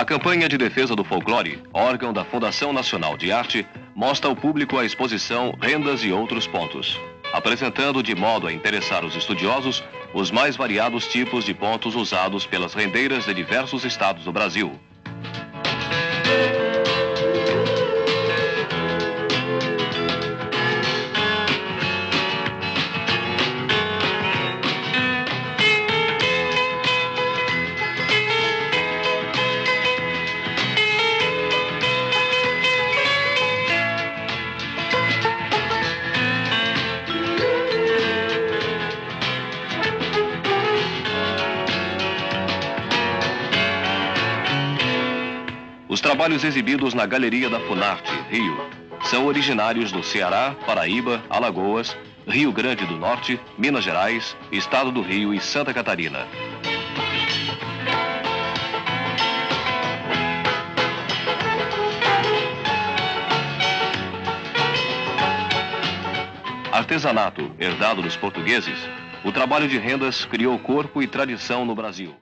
A campanha de defesa do folclore, órgão da Fundação Nacional de Arte, mostra ao público a exposição Rendas e Outros Pontos, apresentando de modo a interessar os estudiosos os mais variados tipos de pontos usados pelas rendeiras de diversos estados do Brasil. Os trabalhos exibidos na Galeria da Funarte, Rio, são originários do Ceará, Paraíba, Alagoas, Rio Grande do Norte, Minas Gerais, Estado do Rio e Santa Catarina. Artesanato, herdado dos portugueses, o trabalho de rendas criou corpo e tradição no Brasil.